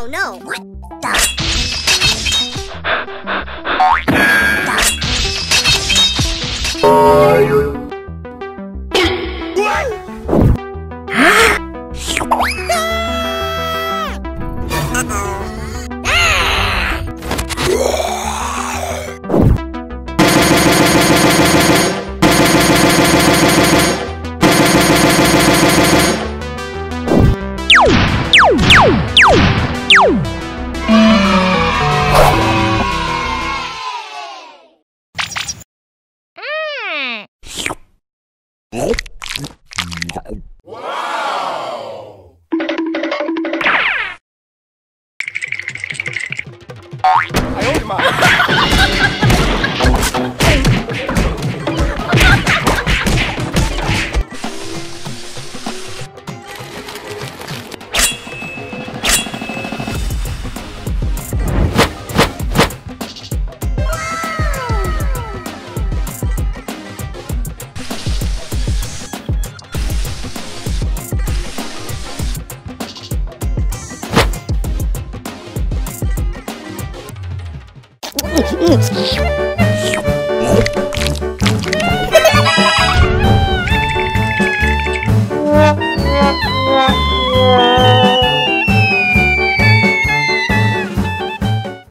oh no. What 嗯。